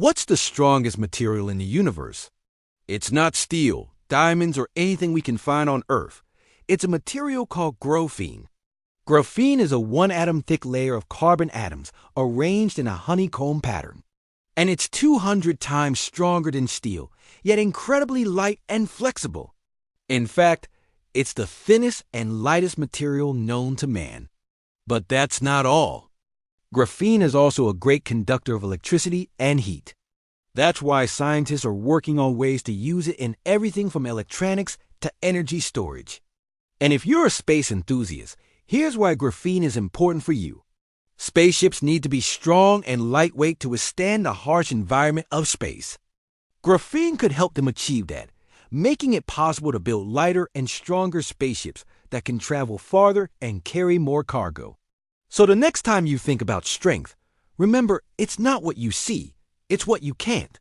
What's the strongest material in the universe? It's not steel, diamonds, or anything we can find on Earth. It's a material called graphene. Graphene is a one atom thick layer of carbon atoms arranged in a honeycomb pattern. And it's 200 times stronger than steel, yet incredibly light and flexible. In fact, it's the thinnest and lightest material known to man. But that's not all. Graphene is also a great conductor of electricity and heat. That's why scientists are working on ways to use it in everything from electronics to energy storage. And if you're a space enthusiast, here's why graphene is important for you. Spaceships need to be strong and lightweight to withstand the harsh environment of space. Graphene could help them achieve that, making it possible to build lighter and stronger spaceships that can travel farther and carry more cargo. So the next time you think about strength, remember it's not what you see, it's what you can't.